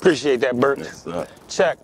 Appreciate that, Bert. Yes. Check.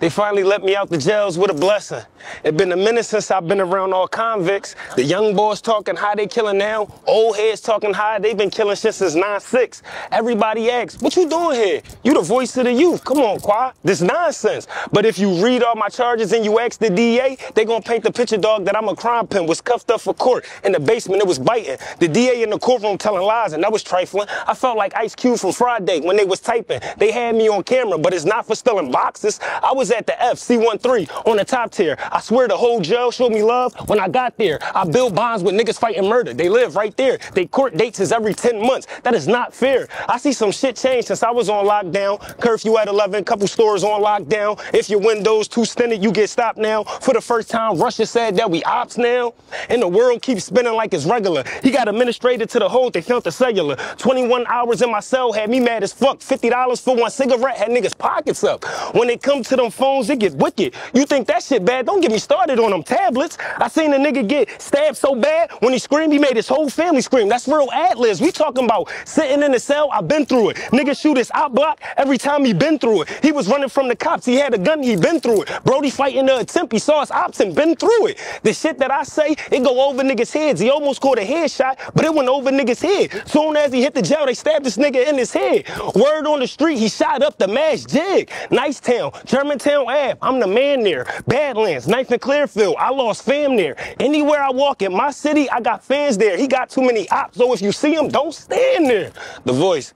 They finally let me out the jails with a blessing. It been a minute since I've been around all convicts. The young boys talking how they killing now. Old heads talking how they been killing shit since 9-6. Everybody asks, what you doing here? You the voice of the youth. Come on, Qua. This nonsense. But if you read all my charges and you ask the DA, they gonna paint the picture, dog, that I'm a crime pin, was cuffed up for court. In the basement, it was biting. The DA in the courtroom telling lies, and that was trifling. I felt like Ice Cube from Friday when they was typing. They had me on camera, but it's not for stealing boxes. I was at the F, C13, on the top tier. I swear the whole jail showed me love when I got there. I build bonds with niggas fighting murder. They live right there. They court dates is every 10 months. That is not fair. I see some shit change since I was on lockdown. Curfew at 11, couple stores on lockdown. If your window's too stinted, you get stopped now. For the first time, Russia said that we ops now. And the world keeps spinning like it's regular. He got administrated to the hold, they felt the cellular. 21 hours in my cell had me mad as fuck. $50 for one cigarette had niggas pockets up. When they come to them phones, it get wicked. You think that shit bad? Don't get me started on them tablets. I seen a nigga get stabbed so bad when he screamed, he made his whole family scream. That's real ad libs. We talking about sitting in the cell. I've been through it. Nigga shoot his out block every time he been through it. He was running from the cops. He had a gun. He been through it. Brody fighting the attempt. He saw his ops and been through it. The shit that I say, it go over niggas' heads. He almost caught a headshot, but it went over niggas' head. Soon as he hit the jail, they stabbed this nigga in his head. Word on the street, he shot up the mass jig. Nicetown, Germantown Ave. I'm the man there. Badlands, Ninth and Clearfield. I lost fam there. Anywhere I walk in my city, I got fans there. He got too many ops, so if you see him, don't stand there. The voice.